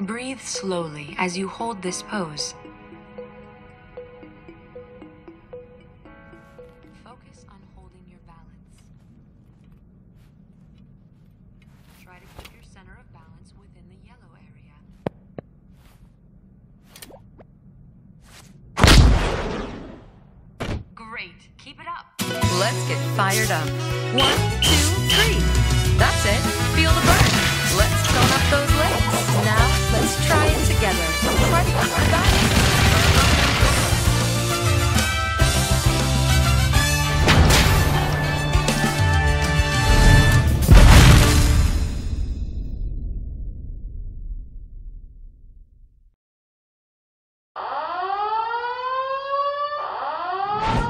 Breathe slowly as you hold this pose. Focus on holding your balance. Try to keep your center of balance within the yellow area. Great. Keep it up. Let's get fired up. One, two, three. Oh!